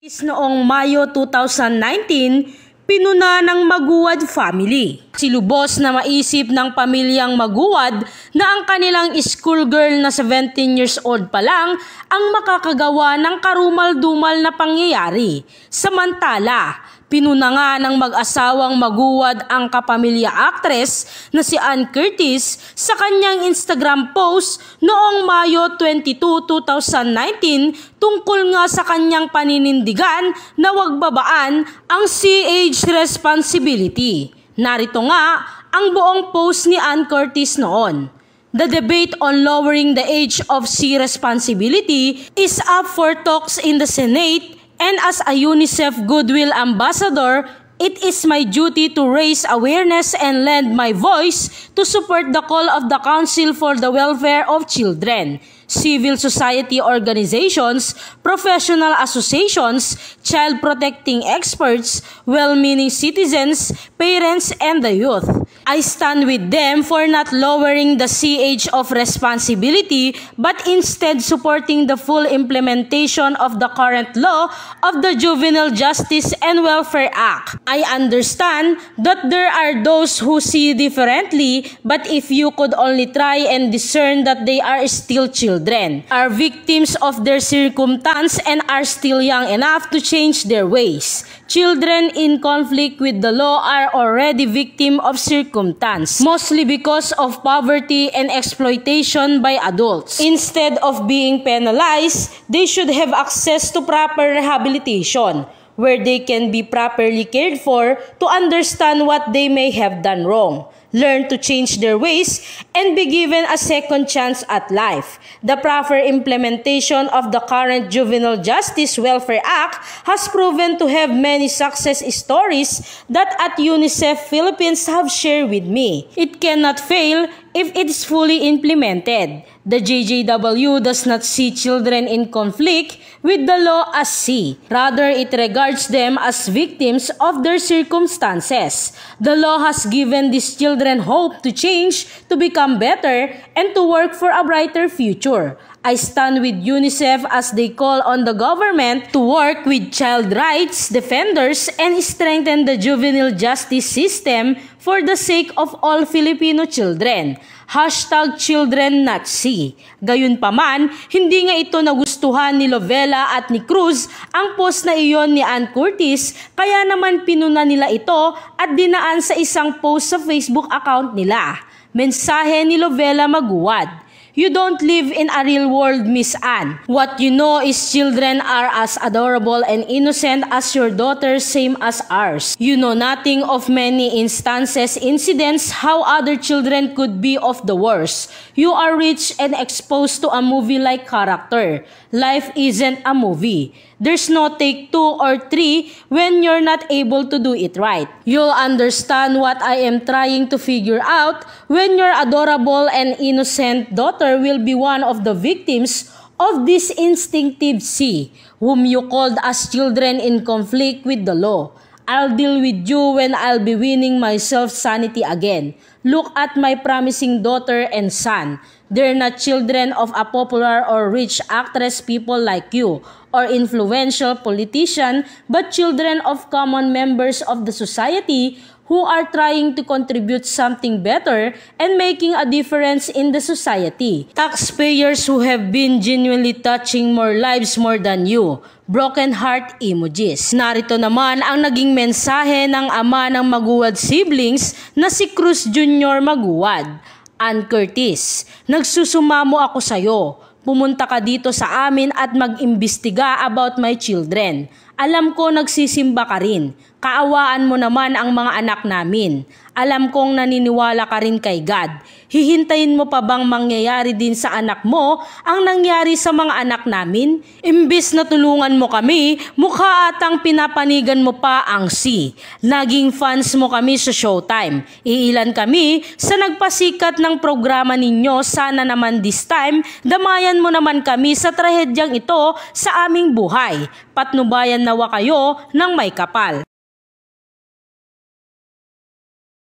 Is noong Mayo 2019, pinuna ng Maguwad family. Silubos na maisip ng pamilyang Maguwad na ang kanilang schoolgirl na 17 years old pa lang ang makakagawa ng karumal-dumal na pangyayari. Samantala, Pinuna nga ng mag-asawang maguwad ang kapamilya actress na si Ann Curtis sa kanyang Instagram post noong Mayo 22, 2019 tungkol nga sa kanyang paninindigan na wag babaan ang CH responsibility. Narito nga ang buong post ni Ann Curtis noon. The debate on lowering the age of C responsibility is up for talks in the Senate And as a UNICEF Goodwill Ambassador, it is my duty to raise awareness and lend my voice to support the call of the Council for the Welfare of Children, civil society organizations, professional associations, child protecting experts, well-meaning citizens, parents, and the youth. I stand with them for not lowering the CH of responsibility but instead supporting the full implementation of the current law of the Juvenile Justice and Welfare Act. I understand that there are those who see differently but if you could only try and discern that they are still children, are victims of their circumstance and are still young enough to change their ways. Children in conflict with the law are already victim of circumstance, mostly because of poverty and exploitation by adults. Instead of being penalized, they should have access to proper rehabilitation where they can be properly cared for to understand what they may have done wrong learn to change their ways, and be given a second chance at life. The proper implementation of the current Juvenile Justice Welfare Act has proven to have many success stories that at UNICEF Philippines have shared with me. It cannot fail if it is fully implemented. The JJW does not see children in conflict with the law as C. Rather, it regards them as victims of their circumstances. The law has given these children hope to change, to become better, and to work for a brighter future. I stand with UNICEF as they call on the government to work with child rights defenders and strengthen the juvenile justice system for the sake of all Filipino children. Hashtag children not see. Gayunpaman, hindi nga ito nagustuhan ni Lovella at ni Cruz ang post na iyon ni Ann Curtis kaya naman pinuna nila ito at dinaan sa isang post sa Facebook account nila. Mensahe ni Lovella Maguwad. You don't live in a real world, Miss Anne. What you know is children are as adorable and innocent as your daughters, same as ours. You know nothing of many instances, incidents, how other children could be of the worst. You are rich and exposed to a movie-like character. Life isn't a movie. There's no take two or three when you're not able to do it right. You'll understand what I am trying to figure out when your adorable and innocent daughter will be one of the victims of this instinctive sea, whom you called as children in conflict with the law. I'll deal with you when I'll be winning myself sanity again. Look at my promising daughter and son. They're not children of a popular or rich actress people like you or influential politician, but children of common members of the society who are trying to contribute something better and making a difference in the society. Taxpayers who have been genuinely touching more lives more than you. Broken heart emojis. Narito naman ang naging mensahe ng ama ng Maguwad siblings na si Cruz Jr. Maguwad. Ann Curtis, nagsusumamo ako sa iyo. Pumunta ka dito sa amin at mag-imbestiga about my children. Alam ko nagsisimba ka rin. Kaawaan mo naman ang mga anak namin. Alam kong naniniwala ka rin kay God. Hihintayin mo pa bang mangyayari din sa anak mo ang nangyari sa mga anak namin? Imbis na tulungan mo kami, mukha atang pinapanigan mo pa ang si. Naging fans mo kami sa Showtime. Iilan kami sa nagpasikat ng programa ninyo. Sana naman this time, damayan mo naman kami sa trahedyang ito sa aming buhay. Patnubayan nawa kayo ng may kapal.